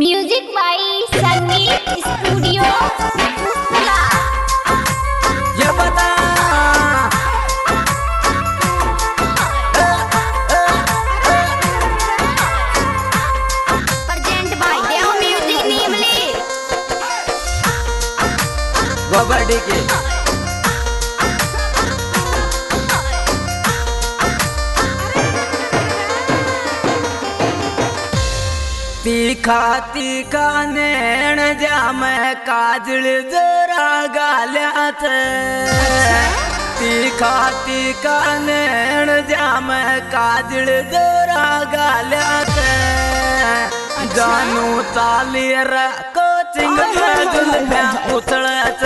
Music by संगीत studio ये बता बाय देव कबड्डी के तीखा तीखा नेण जाम काजळ जरा गाल्यात तीखा तीखा नेण जाम काजळ जरा गाल्यात जानू चाली र कोचिंग उचळत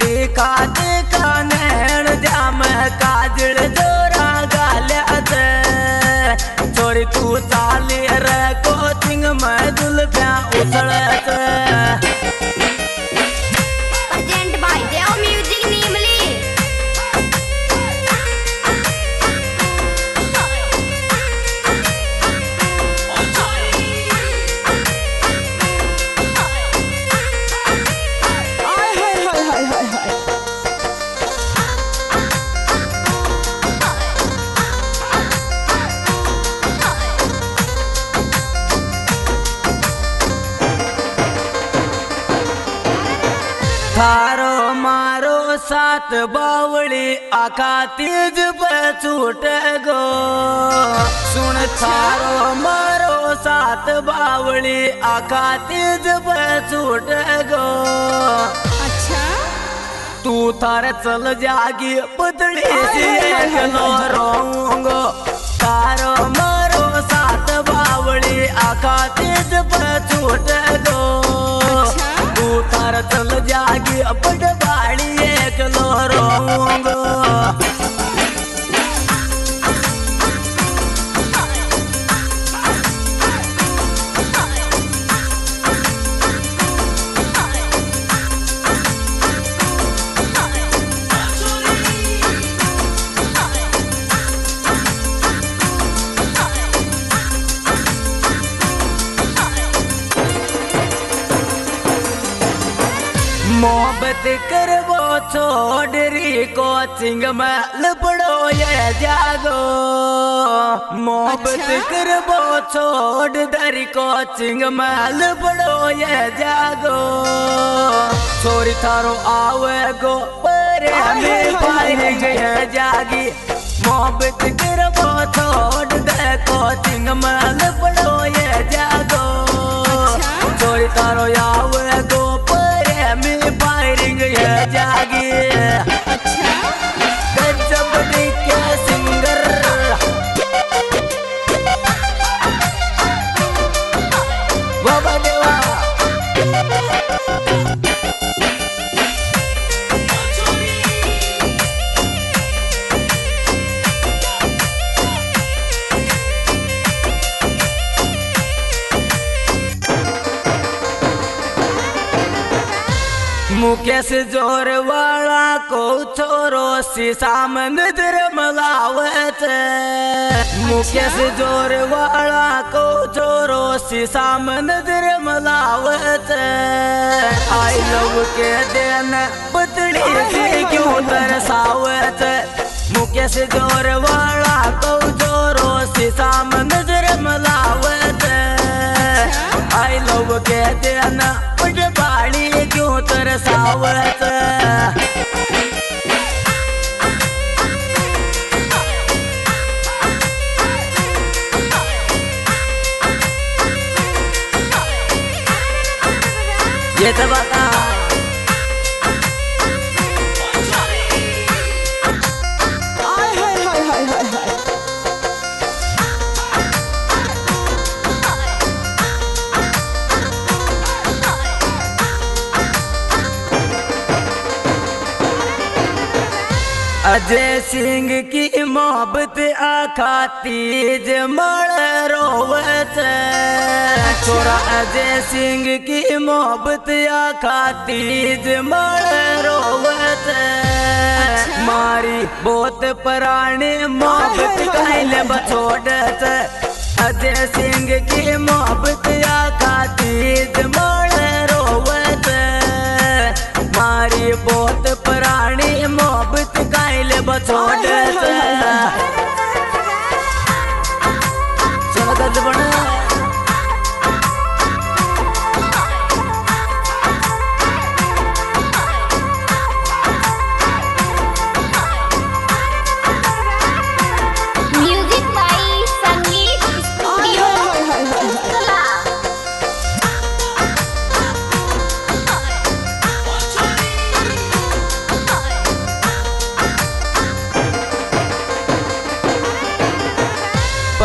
तीखा तीखा नेण जाम काजळ जरा गाल्यात चोरी तू चाली र कोचिंग जुलब्या उचळत प्रेजेंट सात बावळी आका तीज बचूट गो। सुन थारो मारो सात बावळी आका तीज बचूट गो। अच्छा? तू थार चल जागी पुतळी रोंगो। तारो मारो सात बावळी आका तीज बचूट गो। तू थार चल जागी पट मोहब्बत करबो छोड़री कोचिंग में लपड़ो ये जागो मोहब्बत करबो छोड़ दरी कोचिंग में लपड़ो ये जागो छोरी थारो आवे गो परे में पाई गए जागी मोहब्बत करबो छोड़ दे कोचिंग में लपड़ो ये जागो चोरी तारो यावे गो मुकेश ज़ोर वाला को छोरो शीशाम नज़र मलावत मुकेश ज़ोर वाला को छोरो शीशाम नज़र मलावत आई लव के दिन पतली सी क्यों तरसावत मुकेश ज़ोर वाला को छोरो शीशाम नज़र मलावत आई लव के दिन क्यों तरसावत ये तो बता अजय सिंह की मोहब्बत आखा तीज मड़ रोवत छोरा अजय सिंह की मोहब्बत आखा तीज मड़ रोवत अच्छा। मारी बहुत पुराने मोहब्बत कहले अजय सिंह की मोहब्बत आखा तीज मड़ रोवत मारी बहुत but all the.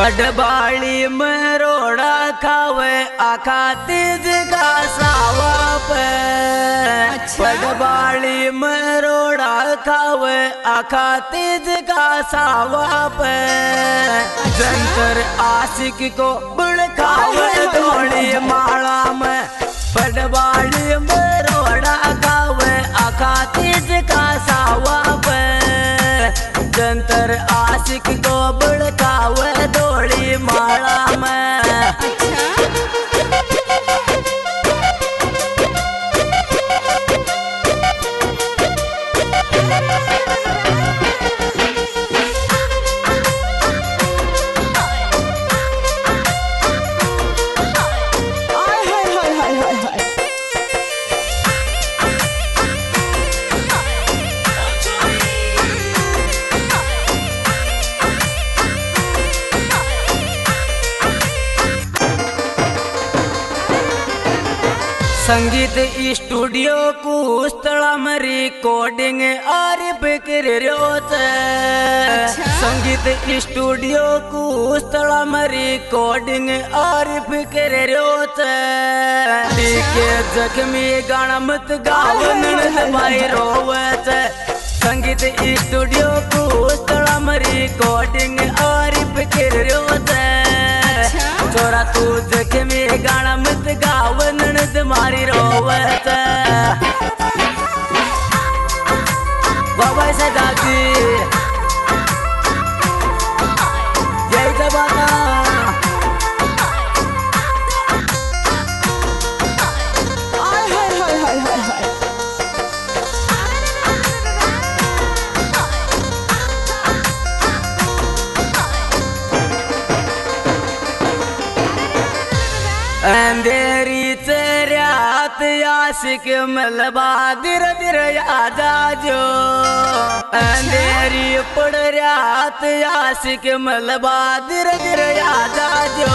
पडबाळी मरोडा खावे आखा तीज का सावा पे। पडबाळी मरोडा खावे आखा तीज का सावा पे जंतर आशिक को बुड़खावे धोड़ी माला में पडबाळी मरोडा खावे आखा तीज का सावा पे जंतर आशिक को बुड़खावे संगीत स्टूडियो कुस्तळा में रिकॉर्डिंग आरी कर अच्छा। संगीत स्टूडियो कुस्तळा में रिकॉर्डिंग आरी कर टीके जख्मी गणमत मत गावन And there is चर्यात आशिक मलबा दिर दिर यादा जो अंधेरी पडऱ्यात आशिक मलबा दिर दिर यादा जो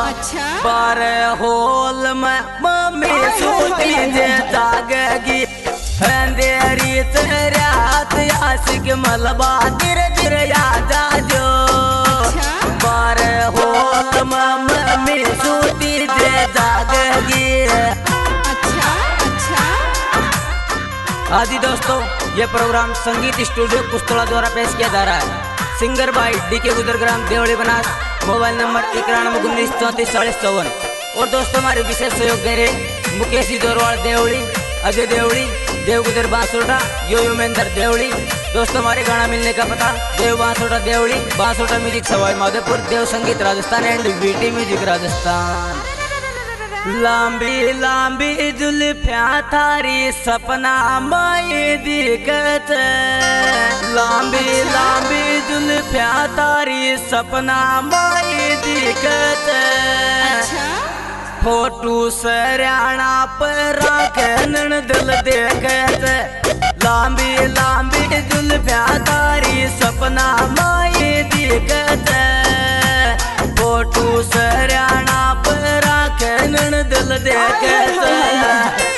अच्छा। पर होल में मम्मी सूती जे जागगी अंधेरी चर्यात आशिक मलबा दिर आदि दोस्तों, ये प्रोग्राम संगीत स्टूडियो कुस्तोड़ा द्वारा पेश किया जा रहा है। Singer by D K Gudargram Devri Banas, mobile number इक्यानवे उन्नीस चौंतीस चालीस चौवन। और दोस्तों, हमारे विशेष सहयोग दे रहे मुकेश जी दोरवाड़ देवड़ी, अजय देवड़ी देवगुदर बांसोटा यो योमेंद्र देवड़ी। दोस्तों, हमारे गाना मिलने का पता, Dev Bansota Devri, Bansota music Sawai Madhopur, Dev Sangeet Rajasthan and VT music Rajasthan. लांबी लांबी जुल्फ्या थारी सपना माई दिखत लांबी लांबी जुल्फ्या थारी सपना माई दिखत अच्छा। फोटू सरियाणा पर राखन दिल देखत लांबी लांबी जुल्फ्या तारी सपना माई दिखत फोटू सरियाणा राखे नण दिल दे के